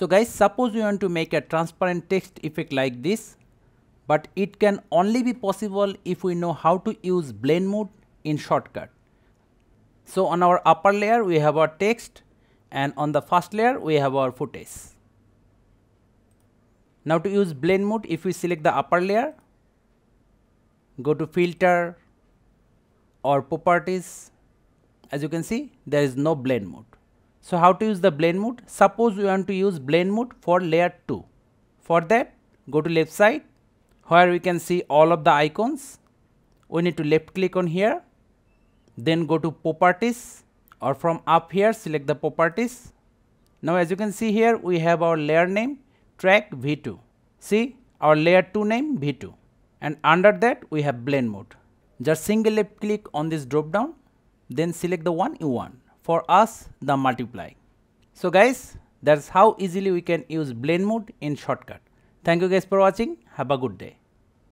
So guys suppose we want to make a transparent text effect like this but it can only be possible if we know how to use blend mode in Shotcut. So on our upper layer we have our text and on the first layer we have our footage. Now to use blend mode if we select the upper layer go to filter or properties as you can see there is no blend mode. So how to use the blend mode? Suppose we want to use blend mode for layer 2. For that go to left side where we can see all of the icons. We need to left click on here then go to properties or from up here select the properties. Now as you can see here we have our layer name track v2. See our layer 2 name v2 and under that we have blend mode. Just single left click on this drop down then select the one you want. For us the multiply. So guys that's how easily we can use blend mode in Shotcut. Thank you guys for watching. Have a good day.